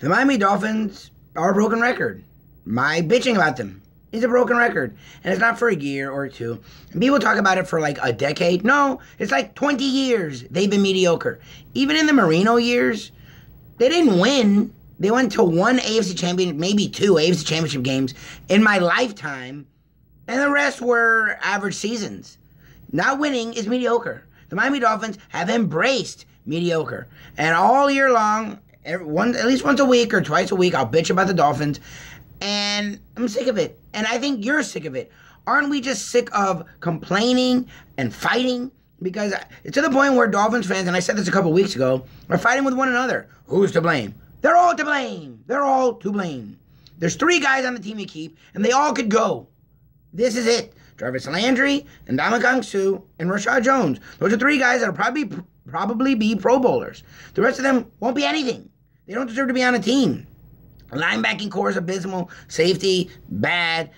The Miami Dolphins are a broken record. My bitching about them is a broken record. And it's not for a year or two. And people talk about it for like a decade. No, it's like 20 years they've been mediocre. Even in the Marino years, they didn't win. They went to one AFC champion, maybe two AFC championship games in my lifetime. And the rest were average seasons. Not winning is mediocre. The Miami Dolphins have embraced mediocre. And all year long, every, one, at least once a week or twice a week, I'll bitch about the Dolphins. And I'm sick of it. And I think you're sick of it. Aren't we just sick of complaining and fighting? Because it's to the point where Dolphins fans, and I said this a couple weeks ago, are fighting with one another. Who's to blame? They're all to blame. They're all to blame. There's three guys on the team you keep, and they all could go. This is it. Jarvis Landry and Ndamukong Suh and Reshad Jones. Those are three guys that'll probably probably be Pro Bowlers. The rest of them won't be anything. They don't deserve to be on a team. Linebacking corps is abysmal. Safety, bad.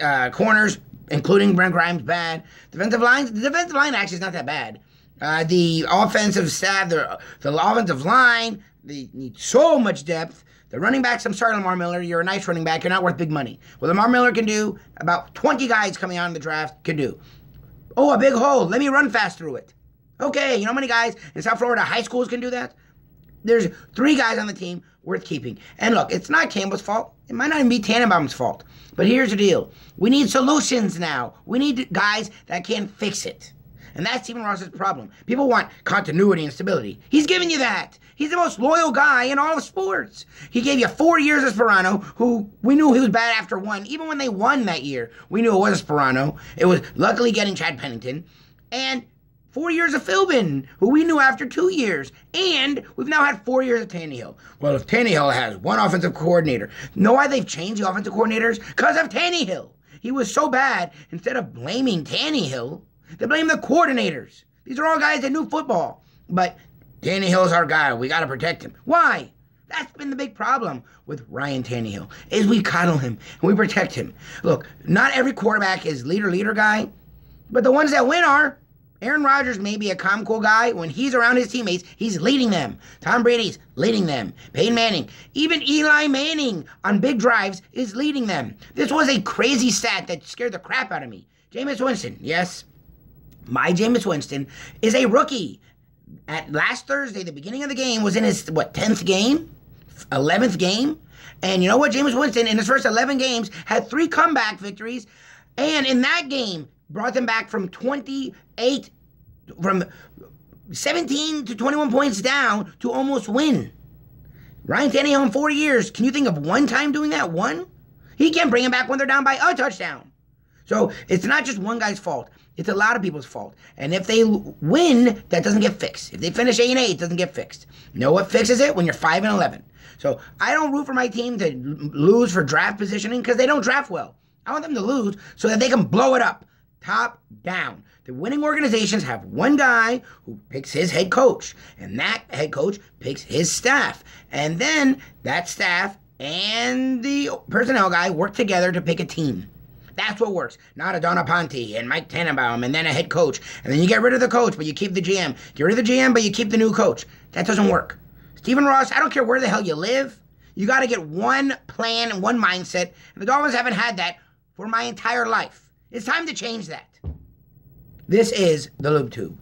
Uh, corners, including Brent Grimes, bad. Defensive line, the defensive line actually is not that bad. Uh, the offensive staff, the, the offensive line, they need so much depth. The running backs, I'm sorry, Lamar Miller, you're a nice running back. You're not worth big money. What Lamar Miller can do, about 20 guys coming out in the draft can do. Oh, a big hole. Let me run fast through it. Okay, you know how many guys in South Florida high schools can do that? There's three guys on the team worth keeping. And look, it's not Campbell's fault. It might not even be Tannenbaum's fault. But here's the deal. We need solutions now. We need guys that can fix it. And that's Stephen Ross's problem. People want continuity and stability. He's giving you that. He's the most loyal guy in all of sports. He gave you four years as Sparano, who we knew he was bad after one. Even when they won that year, we knew it was Sparano. It was luckily getting Chad Pennington. And Four years of Philbin, who we knew after two years. And we've now had four years of Tannehill. Well, if Tannehill has one offensive coordinator, know why they've changed the offensive coordinators? Because of Tannehill. He was so bad, instead of blaming Tannehill, they blame the coordinators. These are all guys that knew football. But Tannehill's our guy. We got to protect him. Why? That's been the big problem with Ryan Tannehill, is we coddle him and we protect him. Look, not every quarterback is leader, leader guy, but the ones that win are. Aaron Rodgers may be a calm, cool guy. When he's around his teammates, he's leading them. Tom Brady's leading them. Peyton Manning, even Eli Manning on big drives is leading them. This was a crazy stat that scared the crap out of me. Jameis Winston, yes, my Jameis Winston is a rookie. At last Thursday, the beginning of the game was in his what tenth game, eleventh game, and you know what? Jameis Winston in his first eleven games had three comeback victories, and in that game brought them back from twenty-eight from 17 to 21 points down to almost win. Ryan Tannehill in four years, can you think of one time doing that? One? He can bring them back when they're down by a touchdown. So it's not just one guy's fault. It's a lot of people's fault. And if they win, that doesn't get fixed. If they finish 8 and 8, it doesn't get fixed. You know what fixes it? When you're 5 and 11. So I don't root for my team to lose for draft positioning because they don't draft well. I want them to lose so that they can blow it up top down. The winning organizations have one guy who picks his head coach, and that head coach picks his staff. And then that staff and the personnel guy work together to pick a team. That's what works. Not a Dawn Aponte and Mike Tannenbaum and then a head coach. And then you get rid of the coach, but you keep the GM. Get rid of the GM, but you keep the new coach. That doesn't work. Stephen Ross, I don't care where the hell you live. You got to get one plan and one mindset. And the Dolphins haven't had that for my entire life. It's time to change that. This is the Lube Toob.